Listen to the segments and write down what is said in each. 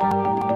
Música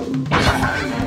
不可